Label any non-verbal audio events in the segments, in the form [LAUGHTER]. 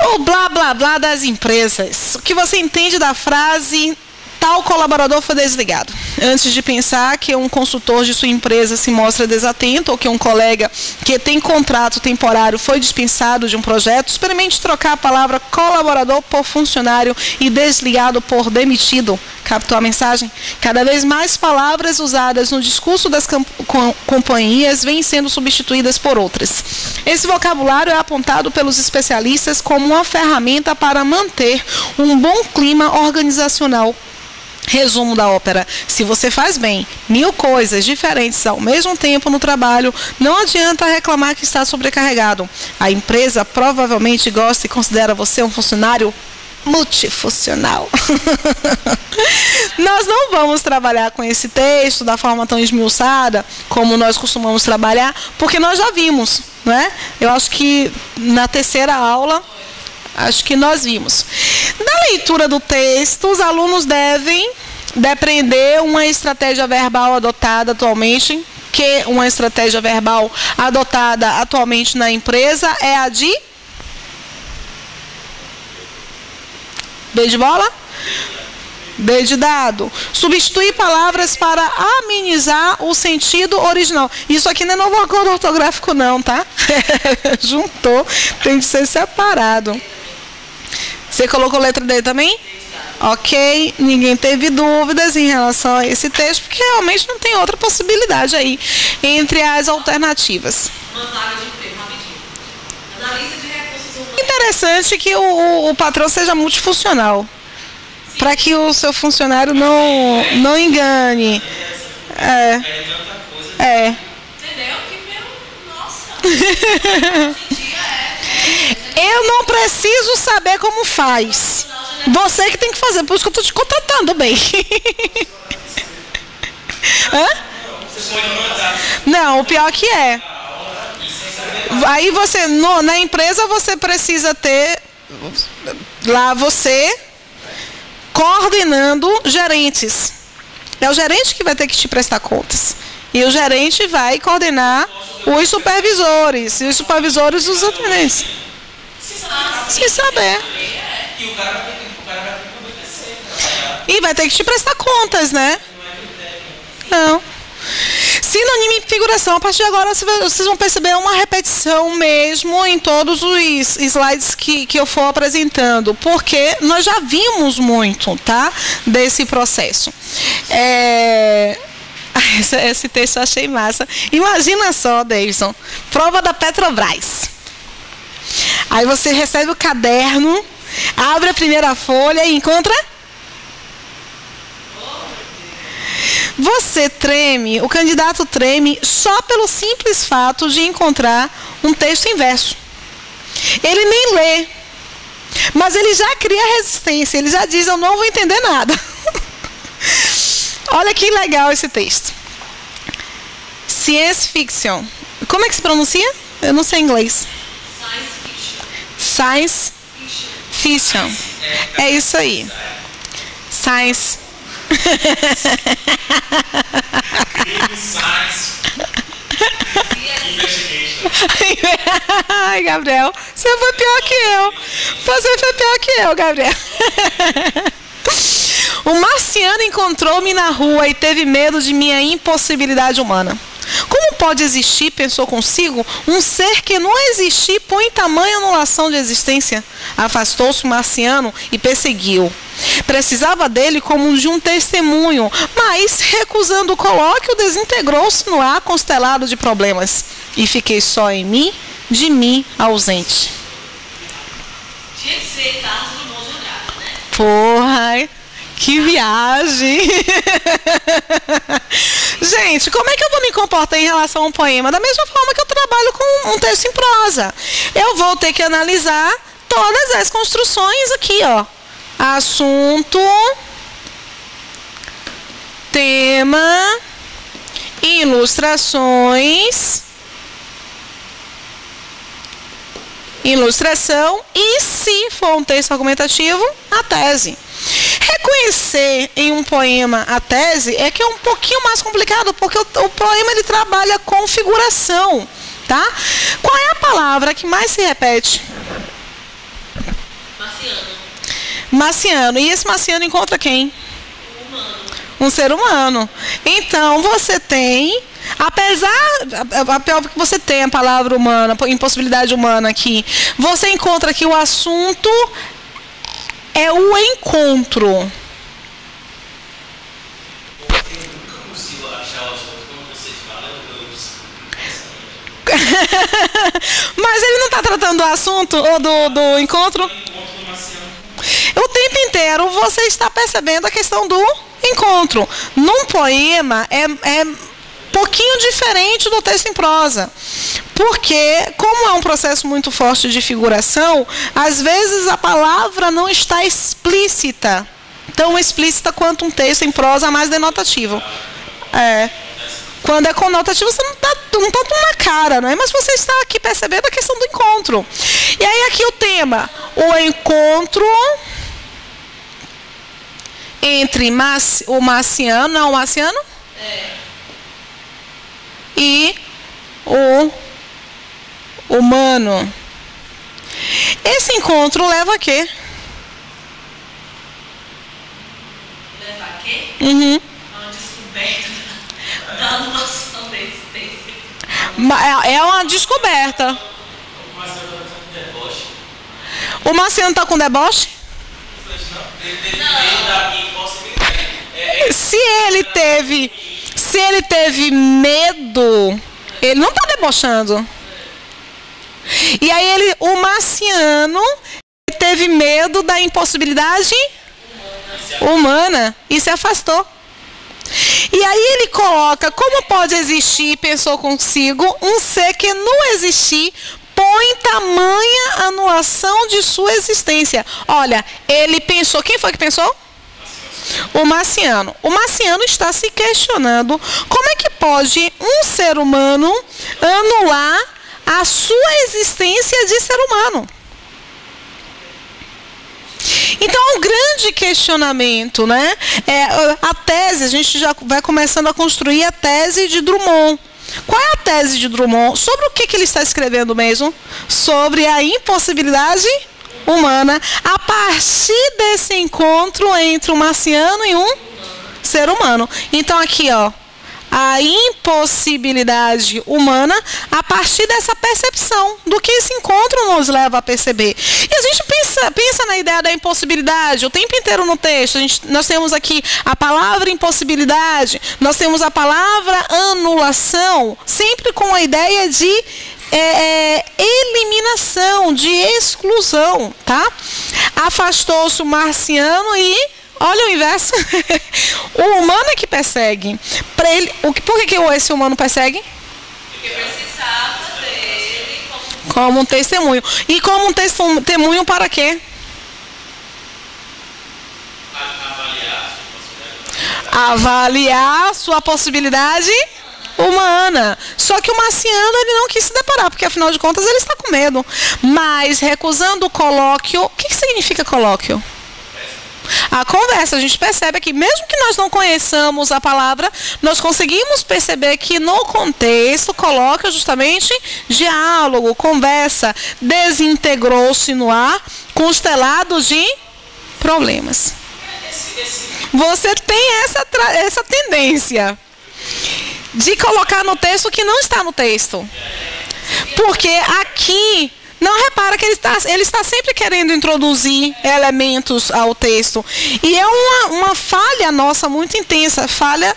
O blá blá blá das empresas. O que você entende da frase tal colaborador foi desligado. Antes de pensar que um consultor de sua empresa se mostra desatento ou que um colega que tem contrato temporário foi dispensado de um projeto, experimente trocar a palavra colaborador por funcionário e desligado por demitido. Captou a mensagem? Cada vez mais palavras usadas no discurso das companhias vêm sendo substituídas por outras. Esse vocabulário é apontado pelos especialistas como uma ferramenta para manter um bom clima organizacional Resumo da ópera: se você faz bem mil coisas diferentes ao mesmo tempo no trabalho, não adianta reclamar que está sobrecarregado. A empresa provavelmente gosta e considera você um funcionário multifuncional. [LAUGHS] nós não vamos trabalhar com esse texto da forma tão esmiuçada como nós costumamos trabalhar, porque nós já vimos, né? Eu acho que na terceira aula Acho que nós vimos. Na leitura do texto, os alunos devem depreender uma estratégia verbal adotada atualmente, que uma estratégia verbal adotada atualmente na empresa é a de B de bola? B de dado. Substituir palavras para amenizar o sentido original. Isso aqui não é novo acordo ortográfico, não, tá? [LAUGHS] Juntou, tem que ser separado. Você colocou letra D também? Ok, ninguém teve dúvidas em relação a esse texto, porque realmente não tem outra possibilidade aí entre as alternativas. Interessante que o, o patrão seja multifuncional, para que o seu funcionário não, não engane. É. É. Entendeu? Que meu. Nossa. [LAUGHS] Eu não preciso saber como faz. Você que tem que fazer, por isso que eu estou te contratando bem. [LAUGHS] Hã? Não, o pior que é. Aí você, no, na empresa você precisa ter lá você coordenando gerentes. É o gerente que vai ter que te prestar contas. E o gerente vai coordenar os supervisores. E os supervisores os atendentes. Sem saber. E vai ter que te prestar contas, né? Não. Sinônimo e figuração. A partir de agora vocês vão perceber uma repetição mesmo em todos os slides que, que eu for apresentando, porque nós já vimos muito, tá? Desse processo. É... [LAUGHS] Esse, esse texto eu achei massa. Imagina só, Davidson. Prova da Petrobras. Aí você recebe o caderno, abre a primeira folha e encontra. Você treme, o candidato treme só pelo simples fato de encontrar um texto em verso. Ele nem lê, mas ele já cria resistência, ele já diz: Eu não vou entender nada. [LAUGHS] Olha que legal esse texto. Science fiction. Como é que se pronuncia? Eu não sei inglês. Science fiction. É isso aí. Science. [LAUGHS] Ai, Gabriel, você foi pior que eu. Você foi pior que eu, Gabriel. [LAUGHS] O marciano encontrou-me na rua e teve medo de minha impossibilidade humana. Como pode existir, pensou consigo, um ser que não existir põe tamanha anulação de existência? Afastou-se o marciano e perseguiu. Precisava dele como de um testemunho, mas, recusando o colóquio, desintegrou-se no ar constelado de problemas. E fiquei só em mim, de mim ausente. Tinha que ser Andrade, né? Porra, que viagem! [LAUGHS] Gente, como é que eu vou me comportar em relação a um poema? Da mesma forma que eu trabalho com um texto em prosa. Eu vou ter que analisar todas as construções aqui, ó. Assunto, tema, ilustrações, ilustração e, se for um texto argumentativo, a tese. Reconhecer em um poema a tese é que é um pouquinho mais complicado, porque o, o poema ele trabalha com figuração, tá? Qual é a palavra que mais se repete? Marciano. Marciano. E esse marciano encontra quem? Humano. Um ser humano. Então você tem, apesar, apesar que você tem a palavra humana, impossibilidade humana aqui, você encontra que o assunto é o encontro. [LAUGHS] Mas ele não está tratando do assunto ou do, do encontro? O tempo inteiro você está percebendo a questão do encontro. Num poema é, é pouquinho diferente do texto em prosa. Porque, como é um processo muito forte de figuração, às vezes a palavra não está explícita, tão explícita quanto um texto em prosa mais denotativo. É. Quando é conotativo, você não está não tá na cara, né? mas você está aqui percebendo a questão do encontro. E aí aqui o tema, o encontro entre o marciano, não é o marciano? É. E o humano. Esse encontro leva a quê? Leva a quê? Uhum. A uma descoberta da anulação desse texto. Ma- É é uma descoberta. O Marciano tá com deboche. O marciano está com deboche? Não, ele teve da impossibilidade. É, é, Se ele teve, se ele teve medo, ele não está debochando. E aí ele, o marciano teve medo da impossibilidade humana e se afastou. E aí ele coloca como pode existir, pensou consigo, um ser que não existir põe tamanha anulação de sua existência. Olha, ele pensou, quem foi que pensou? O marciano. O marciano está se questionando como é que pode um ser humano anular a sua existência de ser humano. Então, um grande questionamento, né? É, a tese, a gente já vai começando a construir a tese de Drummond. Qual é a tese de Drummond? Sobre o que, que ele está escrevendo mesmo? Sobre a impossibilidade humana a partir desse encontro entre um marciano e um ser humano. Então, aqui, ó, a impossibilidade humana a partir dessa percepção do que esse encontro nos leva a perceber. E a gente pensa, pensa na ideia da impossibilidade o tempo inteiro no texto. Gente, nós temos aqui a palavra impossibilidade, nós temos a palavra anulação, sempre com a ideia de é, é, eliminação, de exclusão, tá? Afastou-se o marciano e Olha o inverso. [LAUGHS] o humano é que persegue. Pra ele, o que, por que, que esse humano persegue? Porque precisava dele como Como um testemunho. E como um testemunho para quê? avaliar a possibilidade. Avaliar sua possibilidade humana. Só que o marciano ele não quis se deparar, porque afinal de contas ele está com medo. Mas recusando o colóquio, o que, que significa colóquio? A conversa, a gente percebe que mesmo que nós não conheçamos a palavra, nós conseguimos perceber que no contexto coloca justamente diálogo, conversa, desintegrou-se no ar, constelado de problemas. Você tem essa, essa tendência de colocar no texto o que não está no texto. Porque aqui, não repara que ele está, ele está sempre querendo introduzir elementos ao texto. E é uma, uma falha nossa muito intensa, falha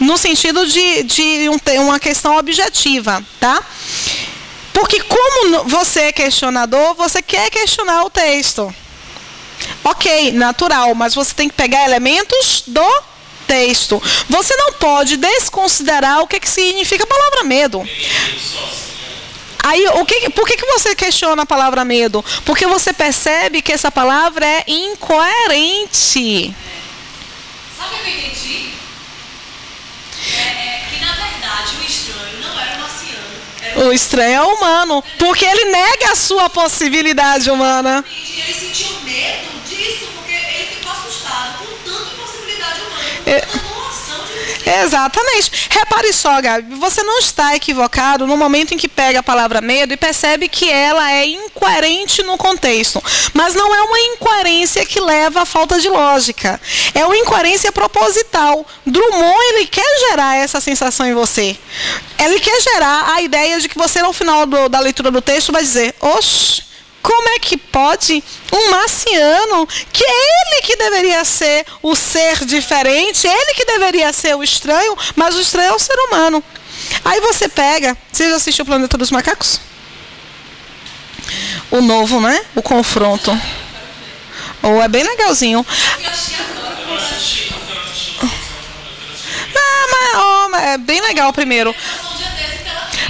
no sentido de, de um, uma questão objetiva, tá? Porque como você é questionador, você quer questionar o texto. Ok, natural, mas você tem que pegar elementos do texto. Você não pode desconsiderar o que, que significa a palavra medo. Aí, o que, por que, que você questiona a palavra medo? Porque você percebe que essa palavra é incoerente. Sabe o que eu entendi? É, é que na verdade o estranho não era o marciano. Era O estranho é humano, porque ele nega a sua possibilidade humana. ele sentiu medo disso porque ele ficou assustado com tanta impossibilidade humana. Com É. Exatamente. Repare só, Gabi, você não está equivocado no momento em que pega a palavra medo e percebe que ela é incoerente no contexto. Mas não é uma incoerência que leva à falta de lógica. É uma incoerência proposital. Drummond, ele quer gerar essa sensação em você. Ele quer gerar a ideia de que você, no final do, da leitura do texto, vai dizer: Oxe como é que pode um marciano, que é ele que deveria ser o ser diferente, ele que deveria ser o estranho, mas o estranho é o ser humano. Aí você pega, você já assistiu o Planeta dos Macacos? O novo, né? O confronto. Ou é bem legalzinho. Ah, mas, mas é bem legal primeiro.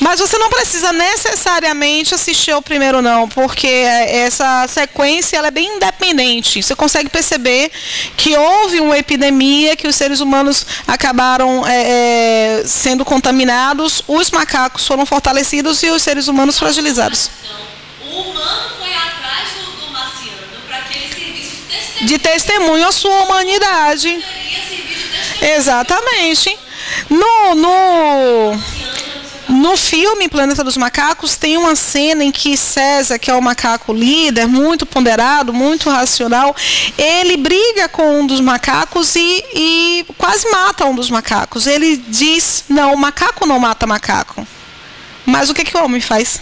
Mas você não precisa necessariamente assistir ao primeiro não, porque essa sequência ela é bem independente. Você consegue perceber que houve uma epidemia, que os seres humanos acabaram é, é, sendo contaminados, os macacos foram fortalecidos e os seres humanos fragilizados. O humano foi atrás do, do marciano para que ele servisse de testemunho. De testemunho à sua humanidade. Exatamente. No, no, no filme Planeta dos Macacos tem uma cena em que César, que é o macaco líder, muito ponderado, muito racional, ele briga com um dos macacos e, e quase mata um dos macacos. Ele diz: Não, macaco não mata macaco. Mas o que, que o homem faz?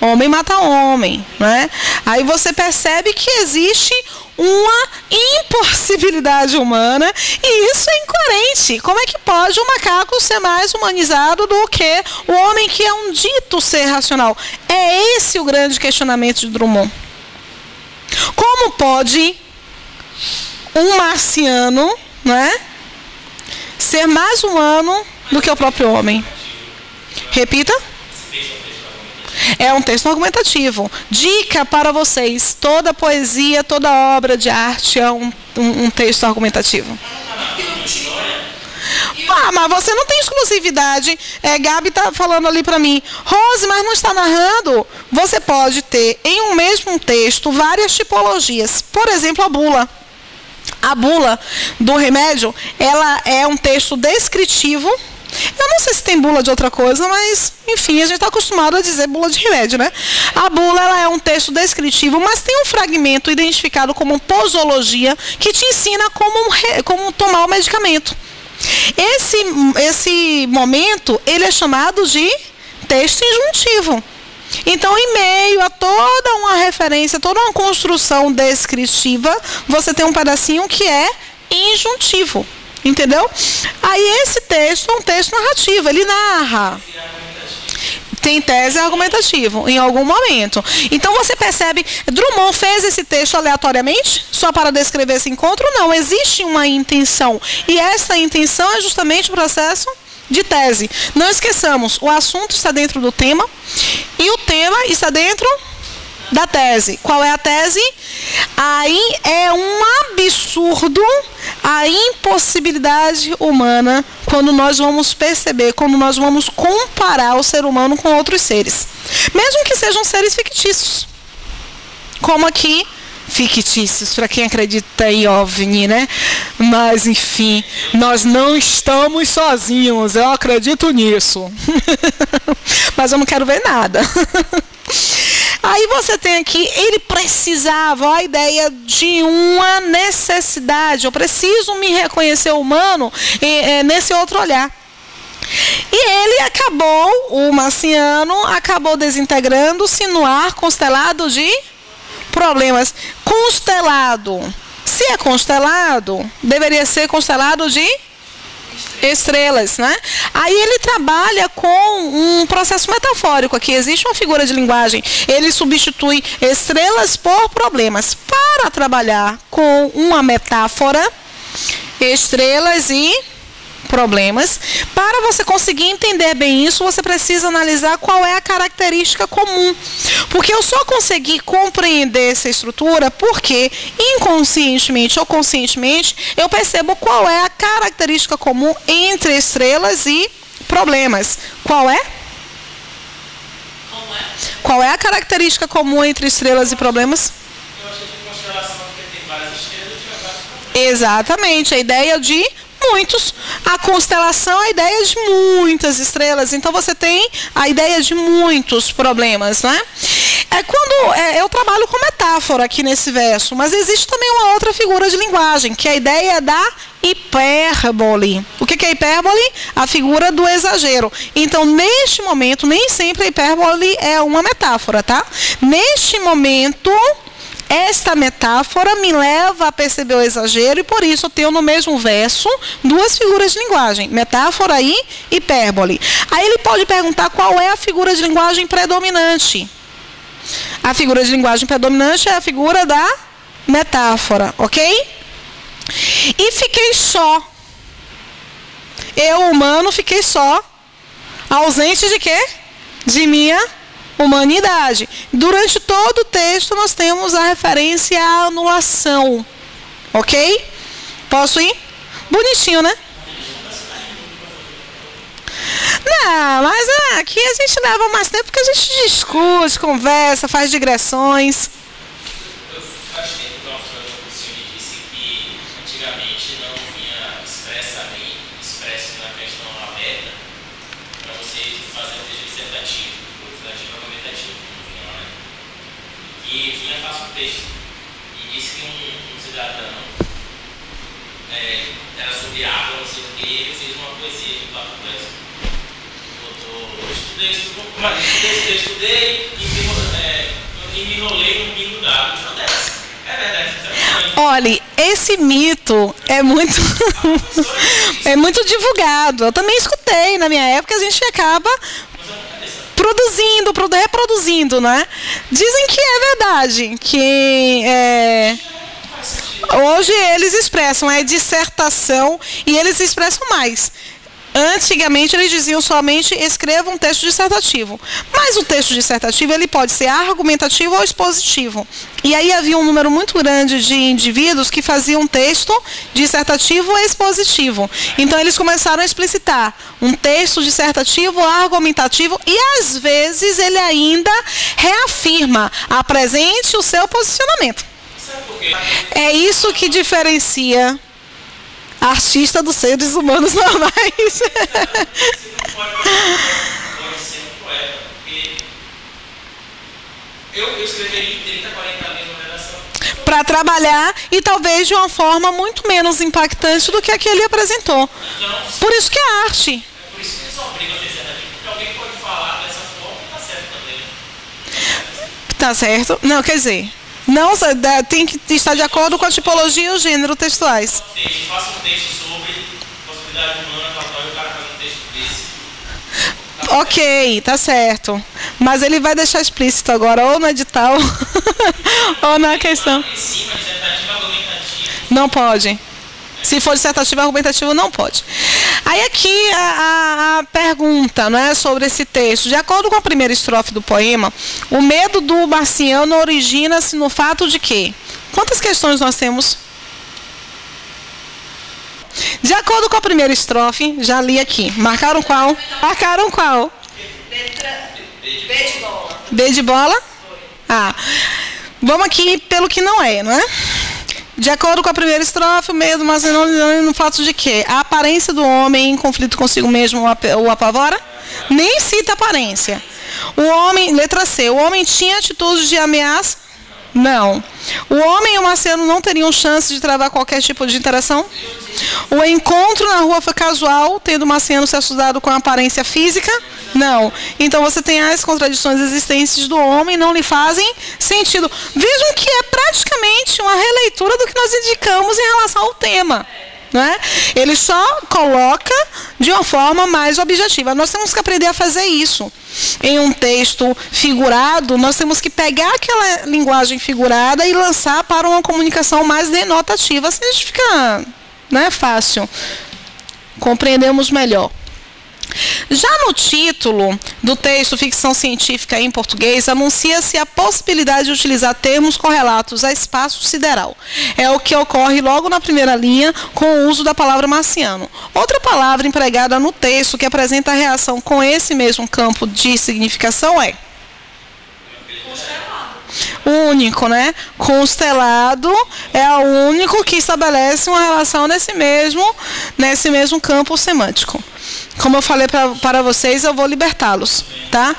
Homem mata homem, né? Aí você percebe que existe uma impossibilidade humana e isso é incoerente. Como é que pode o macaco ser mais humanizado do que o homem que é um dito ser racional? É esse o grande questionamento de Drummond. Como pode um marciano, né, ser mais humano do que o próprio homem? Repita. É um texto argumentativo. Dica para vocês: toda poesia, toda obra de arte é um, um, um texto argumentativo. Ah, mas você não tem exclusividade. É, Gabi está falando ali para mim. Rose, mas não está narrando. Você pode ter em um mesmo texto várias tipologias. Por exemplo, a bula. A bula do remédio, ela é um texto descritivo. Eu não sei se tem bula de outra coisa, mas enfim, a gente está acostumado a dizer bula de remédio, né? A bula ela é um texto descritivo, mas tem um fragmento identificado como posologia que te ensina como, como tomar o medicamento. Esse, esse momento ele é chamado de texto injuntivo. Então, em meio a toda uma referência, toda uma construção descritiva, você tem um pedacinho que é injuntivo. Entendeu? Aí esse texto é um texto narrativo, ele narra. Tem tese argumentativo em algum momento. Então você percebe, Drummond fez esse texto aleatoriamente, só para descrever esse encontro? Não, existe uma intenção. E essa intenção é justamente o processo de tese. Não esqueçamos, o assunto está dentro do tema e o tema está dentro da tese. Qual é a tese? Aí é um absurdo a impossibilidade humana quando nós vamos perceber, quando nós vamos comparar o ser humano com outros seres. Mesmo que sejam seres fictícios. Como aqui, fictícios, para quem acredita em OVNI, né? Mas, enfim, nós não estamos sozinhos, eu acredito nisso. [LAUGHS] Mas eu não quero ver nada. [LAUGHS] Você tem aqui, ele precisava, a ideia de uma necessidade. Eu preciso me reconhecer humano eh, nesse outro olhar. E ele acabou, o marciano, acabou desintegrando-se no ar constelado de problemas. Constelado. Se é constelado, deveria ser constelado de estrelas, né? Aí ele trabalha com um processo metafórico aqui. Existe uma figura de linguagem. Ele substitui estrelas por problemas. Para trabalhar com uma metáfora, estrelas e problemas. Para você conseguir entender bem isso, você precisa analisar qual é a característica comum. Porque eu só consegui compreender essa estrutura porque, inconscientemente ou conscientemente, eu percebo qual é a característica comum entre estrelas e problemas. Qual é? É? Qual é a característica comum entre estrelas e problemas? Eu achei que constelação porque tem várias estrelas e vários problemas. Exatamente, a ideia de muitos. A constelação é a ideia de muitas estrelas, então você tem a ideia de muitos problemas, não é? É quando é, eu trabalho com metáfora aqui nesse verso, mas existe também uma outra figura de linguagem, que é a ideia da hipérbole. O que é hipérbole? A figura do exagero. Então, neste momento, nem sempre a hipérbole é uma metáfora, tá? Neste momento, esta metáfora me leva a perceber o exagero e por isso eu tenho no mesmo verso duas figuras de linguagem, metáfora e hipérbole. Aí ele pode perguntar qual é a figura de linguagem predominante. A figura de linguagem predominante é a figura da metáfora, ok? E fiquei só. Eu, humano, fiquei só. Ausente de quê? De minha humanidade. Durante todo o texto nós temos a referência à anulação. Ok? Posso ir? Bonitinho, né? Não, mas é, aqui a gente leva mais tempo porque a gente discute, conversa, faz digressões. Eu tempo que o senhor me disse que antigamente não vinha expressamente, expresso na questão aberta para você fazer o texto dissertativo, o não vinha? E faça um texto. E disse que um, um cidadão é, era sobre água, não sei o que, ele fez uma poesia de Clécio. Botou, eu estudei, estudei, mas estudei, estudei, e é, e me enrolei no bingo d'água. É verdade, Olha, esse mito é muito [LAUGHS] é muito divulgado. Eu também escutei na minha época, a gente acaba produzindo, produ- reproduzindo, né? Dizem que é verdade, que é, hoje eles expressam é dissertação e eles expressam mais. Antigamente eles diziam somente escreva um texto dissertativo. Mas o texto dissertativo ele pode ser argumentativo ou expositivo. E aí havia um número muito grande de indivíduos que faziam texto dissertativo ou expositivo. Então eles começaram a explicitar um texto dissertativo, argumentativo e às vezes ele ainda reafirma, apresente o seu posicionamento. É isso que diferencia artista dos seres humanos [LAUGHS] normais. Eu, escreveria em 30, 40 linhas uma redação. Para trabalhar e talvez de uma forma muito menos impactante do que a que ele apresentou. Por isso que é arte. é por isso que porque alguém pode falar dessa forma e certo também. Tá certo? Não, quer dizer, não tem que estar de acordo com a tipologia e o gênero textuais. Texto, faça um texto sobre possibilidade humana, tal, tal, e o cara faz um texto desse. Ok, tá certo. Mas ele vai deixar explícito agora, ou no edital, [LAUGHS] ou na questão. Não pode. Se for dissertativo argumentativo, não pode. Aí aqui a, a- a pergunta não é, sobre esse texto. De acordo com a primeira estrofe do poema, o medo do marciano origina-se no fato de que. Quantas questões nós temos? De acordo com a primeira estrofe, já li aqui. Marcaram qual? Marcaram qual? B de bola. B de bola? Ah. Vamos aqui pelo que não é, não é? De acordo com a primeira estrofe, o meio do Marciano no fato de que a aparência do homem em conflito consigo mesmo o apavora? Nem cita aparência. O homem, letra C, o homem tinha atitudes de ameaça? Não. O homem e o Marciano não teriam chance de travar qualquer tipo de interação? O encontro na rua foi casual, tendo o Marciano se assustado com a aparência física? Não. Então você tem as contradições existentes do homem não lhe fazem sentido. Vejam que é praticamente uma releitura do que nós indicamos em relação ao tema. Não é? Ele só coloca de uma forma mais objetiva. Nós temos que aprender a fazer isso. Em um texto figurado, nós temos que pegar aquela linguagem figurada e lançar para uma comunicação mais denotativa. Assim a gente fica né, fácil. Compreendemos melhor. Já no título do texto Ficção Científica em Português, anuncia-se a possibilidade de utilizar termos correlatos a espaço sideral. É o que ocorre logo na primeira linha com o uso da palavra marciano. Outra palavra empregada no texto que apresenta a reação com esse mesmo campo de significação é único, né? Constelado é o único que estabelece uma relação nesse mesmo, nesse mesmo campo semântico. Como eu falei para vocês, eu vou libertá-los, tá?